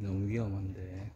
너무 위험한데.